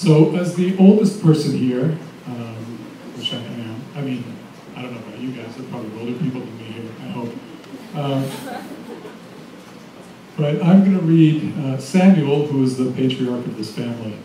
So, as the oldest person here, um, which I am, I mean, I don't know about you guys, there are probably older people than me here, I hope. Um, but I'm going to read uh, Samuel, who is the patriarch of this family,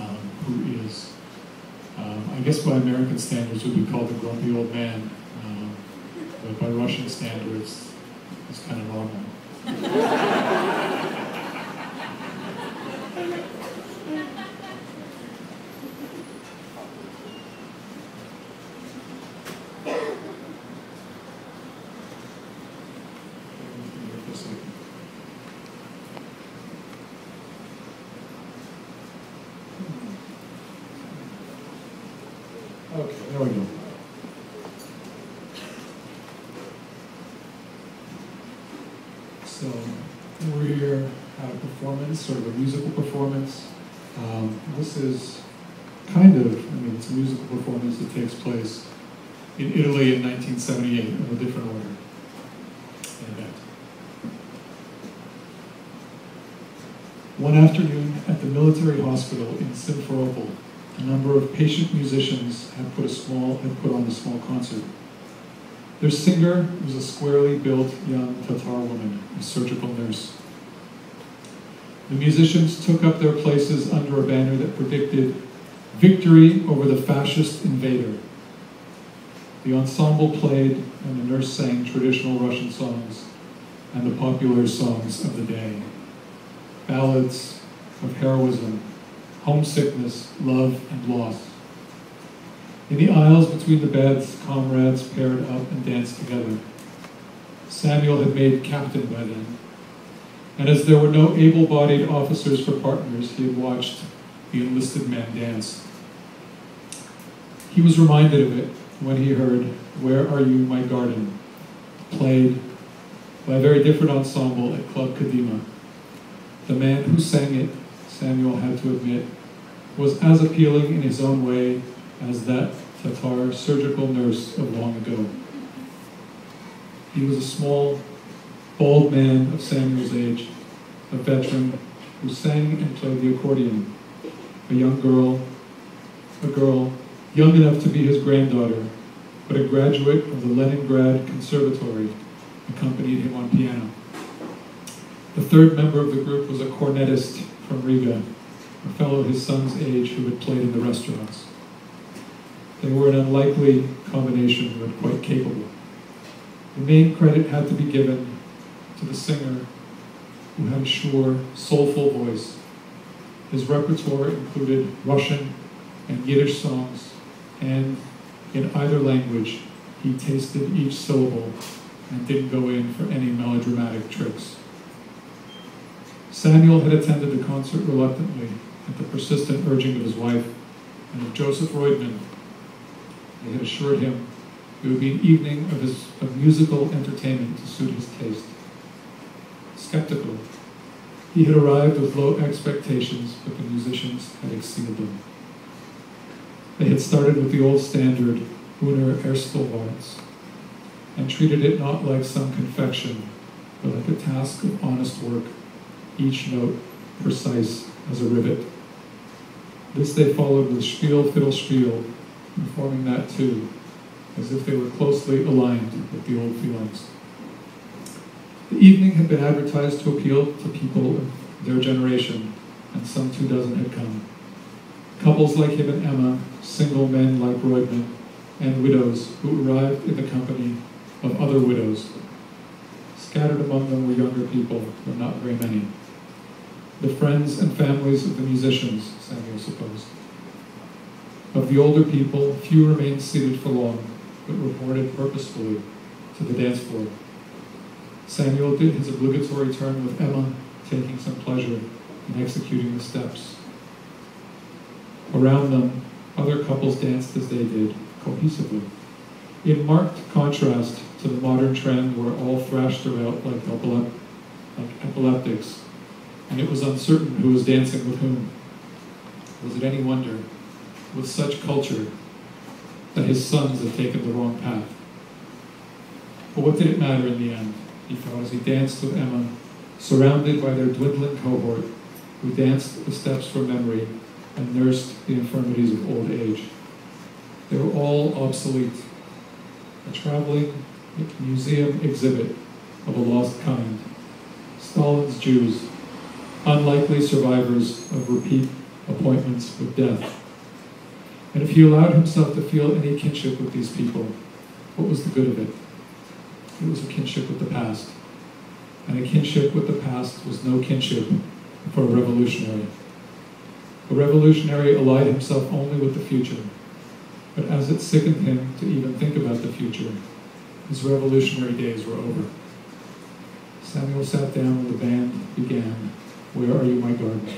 um, who is, um, I guess by American standards would be called the grumpy old man, um, but by Russian standards, it's kind of normal. Okay, there we go. So we're here at a performance, sort of a musical performance. Um, this is kind of, I mean, it's a musical performance that takes place in Italy in 1978 of a different order. One afternoon at the military hospital in Simferopol, a number of patient musicians had put a small had put on a small concert. Their singer was a squarely built young Tatar woman, a surgical nurse. The musicians took up their places under a banner that predicted victory over the fascist invader. The ensemble played and the nurse sang traditional Russian songs and the popular songs of the day. Ballads of heroism, homesickness, love, and loss. In the aisles between the beds, comrades paired up and danced together. Samuel had made captain by then, and as there were no able bodied officers for partners, he had watched the enlisted men dance. He was reminded of it when he heard, Where Are You, My Garden, played by a very different ensemble at Club Kadima. The man who sang it Samuel had to admit, was as appealing in his own way as that Tatar surgical nurse of long ago. He was a small, bald man of Samuel's age, a veteran who sang and played the accordion, a young girl, a girl young enough to be his granddaughter, but a graduate of the Leningrad Conservatory, accompanied him on piano. The third member of the group was a cornetist from Riga, a fellow his son's age who had played in the restaurants. They were an unlikely combination, but quite capable. The main credit had to be given to the singer who had a sure, soulful voice. His repertoire included Russian and Yiddish songs, and in either language, he tasted each syllable and didn't go in for any melodramatic tricks. Samuel had attended the concert reluctantly at the persistent urging of his wife and of Joseph Roidman. They had assured him it would be an evening of, his, of musical entertainment to suit his taste. Skeptical, he had arrived with low expectations, but the musicians had exceeded them. They had started with the old standard, Uner Erstelwarts, and treated it not like some confection, but like a task of honest work each note precise as a rivet. This they followed with spiel, fiddle, spiel, performing that too, as if they were closely aligned with the old feelings. The evening had been advertised to appeal to people of their generation, and some two dozen had come. Couples like him and Emma, single men like Roydman, and widows who arrived in the company of other widows. Scattered among them were younger people, but not very many the friends and families of the musicians, Samuel supposed. Of the older people, few remained seated for long, but reported purposefully to the dance floor. Samuel did his obligatory turn with Emma, taking some pleasure in executing the steps. Around them, other couples danced as they did, cohesively, in marked contrast to the modern trend where all thrashed about like, epilep- like epileptics and it was uncertain who was dancing with whom. Was it any wonder, with such culture, that his sons had taken the wrong path? But what did it matter in the end, he thought as he danced with Emma, surrounded by their dwindling cohort, who danced the steps from memory, and nursed the infirmities of old age. They were all obsolete, a traveling museum exhibit of a lost kind. Stalin's Jews, unlikely survivors of repeat appointments with death. And if he allowed himself to feel any kinship with these people, what was the good of it? It was a kinship with the past. And a kinship with the past was no kinship for a revolutionary. A revolutionary allied himself only with the future. But as it sickened him to even think about the future, his revolutionary days were over. Samuel sat down when the band began, Where Are You, My Garden?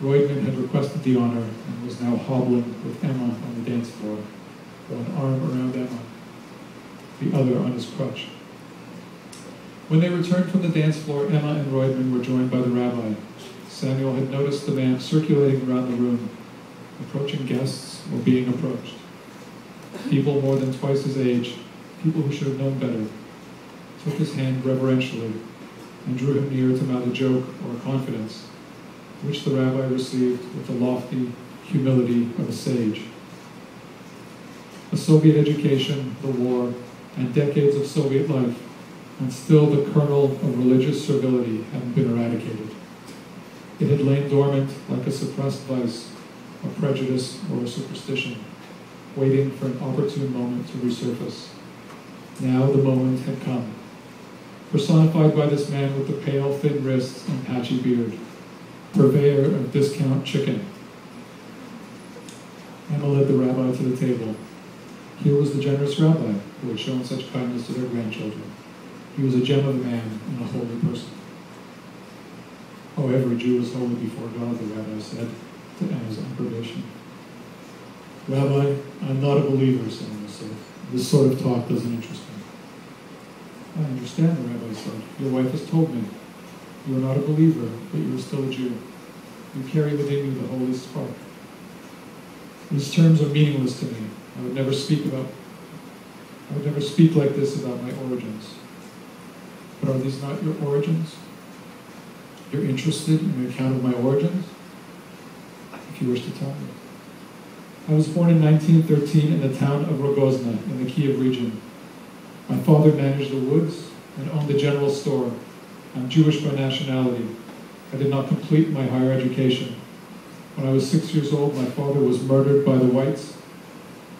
Roydman had requested the honor and was now hobbling with Emma on the dance floor, one arm around Emma, the other on his crutch. When they returned from the dance floor, Emma and Roydman were joined by the rabbi. Samuel had noticed the man circulating around the room, approaching guests or being approached. People more than twice his age, people who should have known better, took his hand reverentially and drew him near to mount a joke or a confidence which the rabbi received with the lofty humility of a sage. A Soviet education, the war, and decades of Soviet life, and still the kernel of religious servility hadn't been eradicated. It had lain dormant like a suppressed vice, a prejudice, or a superstition, waiting for an opportune moment to resurface. Now the moment had come. Personified by this man with the pale, thin wrists and patchy beard, purveyor of discount chicken. Emma led the rabbi to the table. Here was the generous rabbi who had shown such kindness to their grandchildren. He was a gem of a man and a holy person. Oh, every Jew is holy before God, the rabbi said to Emma's approbation. Rabbi, I'm not a believer, Samuel said. This sort of talk doesn't interest me. I understand, the rabbi said. Your wife has told me you are not a believer, but you are still a Jew. You carry within you the holy spark. These terms are meaningless to me. I would never speak about I would never speak like this about my origins. But are these not your origins? You're interested in the account of my origins? If you wish to tell me. I was born in 1913 in the town of Rogozna in the Kiev region. My father managed the woods and owned the general store I'm Jewish by nationality. I did not complete my higher education. When I was six years old, my father was murdered by the whites.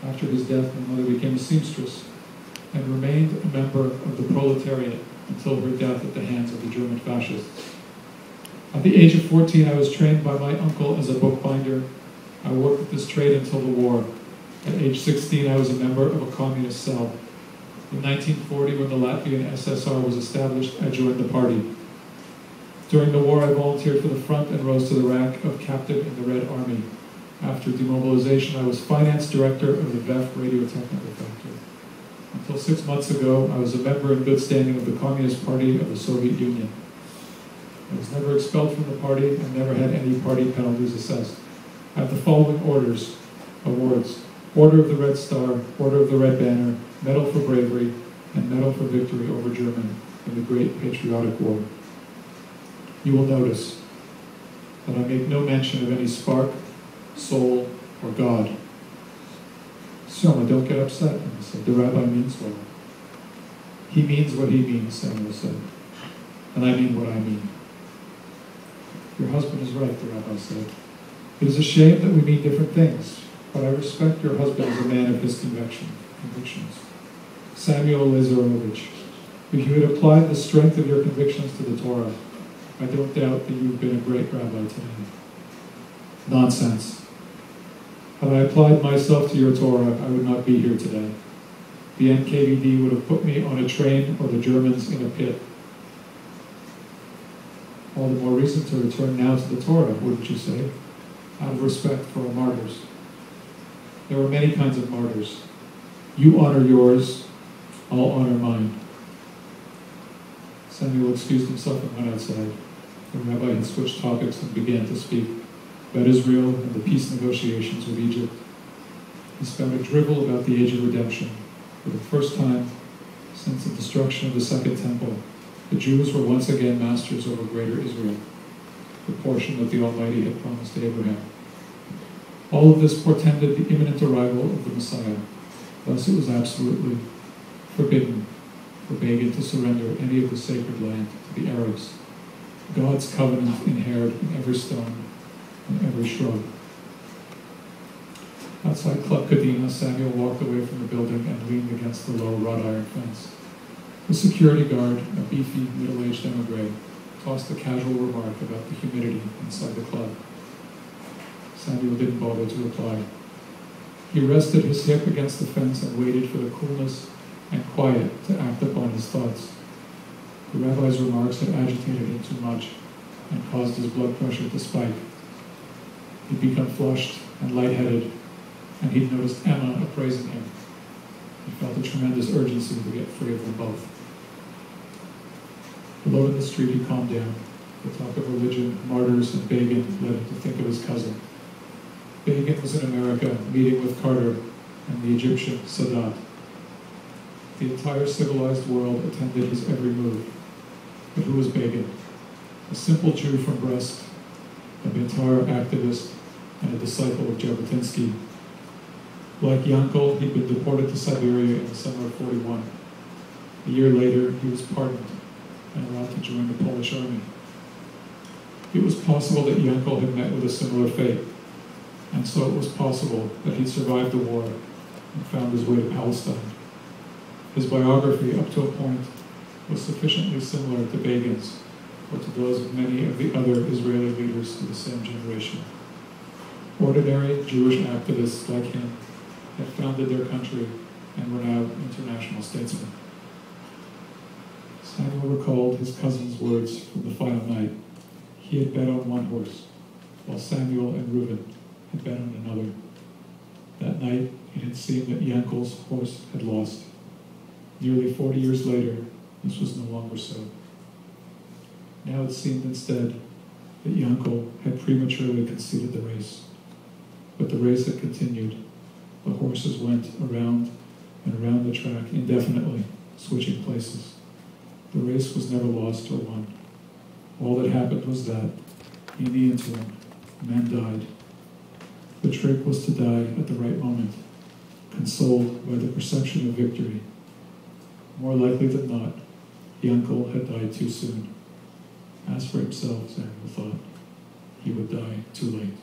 After his death, my mother became a seamstress and remained a member of the proletariat until her death at the hands of the German fascists. At the age of 14, I was trained by my uncle as a bookbinder. I worked at this trade until the war. At age 16, I was a member of a communist cell. In 1940, when the Latvian SSR was established, I joined the party. During the war, I volunteered for the front and rose to the rank of captain in the Red Army. After demobilization, I was finance director of the VEF Radio Technical Factory. Until six months ago, I was a member in good standing of the Communist Party of the Soviet Union. I was never expelled from the party and never had any party penalties assessed. I have the following orders, awards. Order of the Red Star, Order of the Red Banner, Medal for Bravery, and Medal for Victory over Germany in the Great Patriotic War. You will notice that I make no mention of any spark, soul, or God. Samuel, don't get upset. I said, the rabbi means well. He means what he means, Samuel said. And I mean what I mean. Your husband is right, the rabbi said. It is a shame that we mean different things but I respect your husband as a man of his conviction, convictions. Samuel Lazarovich, if you had applied the strength of your convictions to the Torah, I don't doubt that you've been a great rabbi today. Nonsense. Had I applied myself to your Torah, I would not be here today. The NKVD would have put me on a train or the Germans in a pit. All the more reason to return now to the Torah, wouldn't you say? Out of respect for our martyrs. There were many kinds of martyrs. You honor yours, I'll honor mine. Samuel excused himself and went outside. The rabbi had switched topics and began to speak about Israel and the peace negotiations with Egypt. He spouted drivel about the age of redemption. For the first time since the destruction of the Second Temple, the Jews were once again masters over Greater Israel, the portion that the Almighty had promised to Abraham. All of this portended the imminent arrival of the Messiah. Thus, it was absolutely forbidden for Begin to surrender any of the sacred land to the Arabs. God's covenant inherent in every stone and every shrub. Outside Club Kadima, Samuel walked away from the building and leaned against the low wrought iron fence. The security guard, a beefy, middle-aged emigre, tossed a casual remark about the humidity inside the club. Samuel didn't bother to reply. He rested his hip against the fence and waited for the coolness and quiet to act upon his thoughts. The rabbi's remarks had agitated him too much and caused his blood pressure to spike. He'd become flushed and lightheaded, and he'd noticed Emma appraising him. He felt a tremendous urgency to get free of them both. Below in the street, he calmed down. The talk of religion, martyrs, and Begin led him to think of his cousin. Begin was in America, meeting with Carter and the Egyptian Sadat. The entire civilized world attended his every move. But who was Begin? A simple Jew from Brest, a Betar activist, and a disciple of Jabotinsky. Like Yankel, he'd been deported to Siberia in the summer of 41. A year later, he was pardoned and allowed to join the Polish army. It was possible that Yankel had met with a similar fate, and so it was possible that he survived the war and found his way to Palestine. His biography, up to a point, was sufficiently similar to Begin's, or to those of many of the other Israeli leaders of the same generation. Ordinary Jewish activists like him had founded their country and were now international statesmen. Samuel recalled his cousin's words from the final night. He had bet on one horse, while Samuel and Reuben had bet on another. That night, it had seemed that Yankel's horse had lost. Nearly 40 years later, this was no longer so. Now it seemed instead that Yankel had prematurely conceded the race. But the race had continued. The horses went around and around the track indefinitely, switching places. The race was never lost or won. All that happened was that, in the interim, men died. The trick was to die at the right moment, consoled by the perception of victory. More likely than not, the uncle had died too soon. As for himself, Samuel thought, he would die too late.